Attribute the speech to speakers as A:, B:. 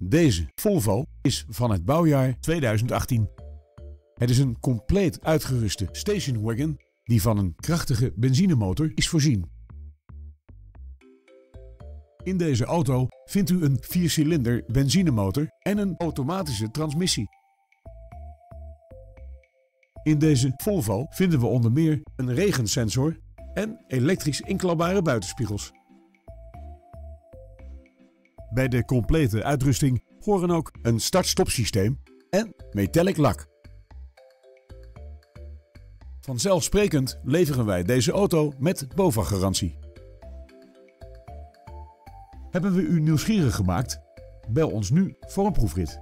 A: Deze Volvo is van het bouwjaar 2018. Het is een compleet uitgeruste stationwagon die van een krachtige benzinemotor is voorzien. In deze auto vindt u een 4-cilinder benzinemotor en een automatische transmissie. In deze Volvo vinden we onder meer een regensensor en elektrisch inklapbare buitenspiegels. Bij de complete uitrusting horen ook een start-stop systeem en metallic lak. Vanzelfsprekend leveren wij deze auto met BOVAG-garantie. Hebben we u nieuwsgierig gemaakt? Bel ons nu voor een proefrit.